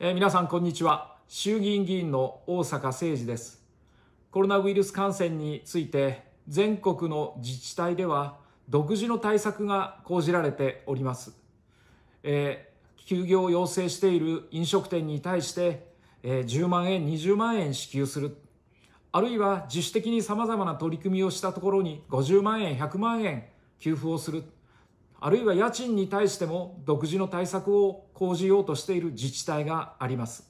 えー、皆さんこんにちは。衆議院議員の大阪誠二です。コロナウイルス感染について全国の自治体では独自の対策が講じられております、えー、休業を要請している飲食店に対して、えー、10万円20万円支給する。あるいは自主的にさまざまな取り組みをしたところに50万円100万円給付をする。あるいは家賃に対しても独自の対策を講じようとしている自治体があります。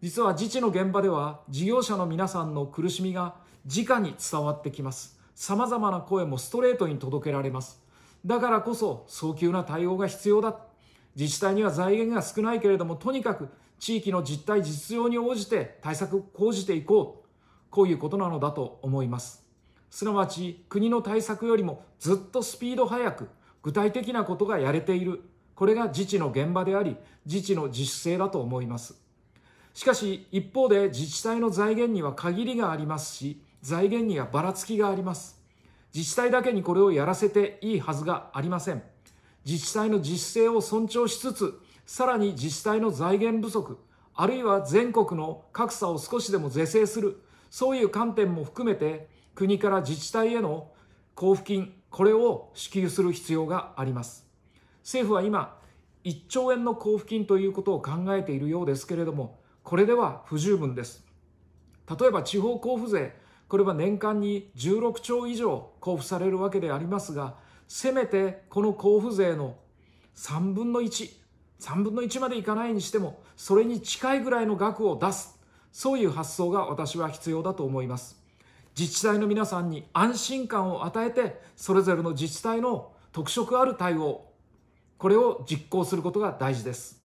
実は自治の現場では事業者の皆さんの苦しみが直に伝わってきます。様々な声もストレートに届けられます。だからこそ早急な対応が必要だ。自治体には財源が少ないけれども、とにかく地域の実態実情に応じて対策を講じていこう。こういうことなのだと思います。すなわち国の対策よりもずっとスピード速く具体的なことがやれている。これが自治の現場であり、自治の自主性だと思います。しかし、一方で自治体の財源には限りがありますし、財源にはばらつきがあります。自治体だけにこれをやらせていいはずがありません。自治体の自主性を尊重しつつ、さらに自治体の財源不足、あるいは全国の格差を少しでも是正する、そういう観点も含めて、国から自治体への交付金、これを支給する必要があります。政府は今、1兆円の交付金ということを考えているようですけれども、これでは不十分です。例えば地方交付税、これは年間に16兆以上交付されるわけでありますが、せめてこの交付税の3分の1、3分の1までいかないにしても、それに近いぐらいの額を出す、そういう発想が私は必要だと思います。自治体の皆さんに安心感を与えて、それぞれの自治体の特色ある対応、これを実行することが大事です。